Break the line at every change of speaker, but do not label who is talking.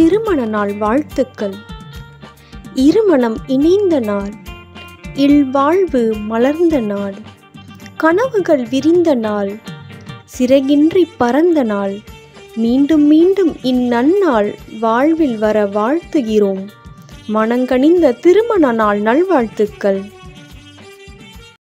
திருமண நாள் வாழ்த்துக்கள். இருமணம் இணைந்த நாள். இல்வாழ்வு மலர்ந்த நாள். கனவுகள் விரிந்த நாள். சிறகின்றி பறந்த நாள். மீண்டும் மீண்டும் இந்நன்னாள் வாழ்வில் வர வாழ்த்துகிறோம். மனங்கனிந்த திருமண நாள் நல்வாழ்த்துக்கள்.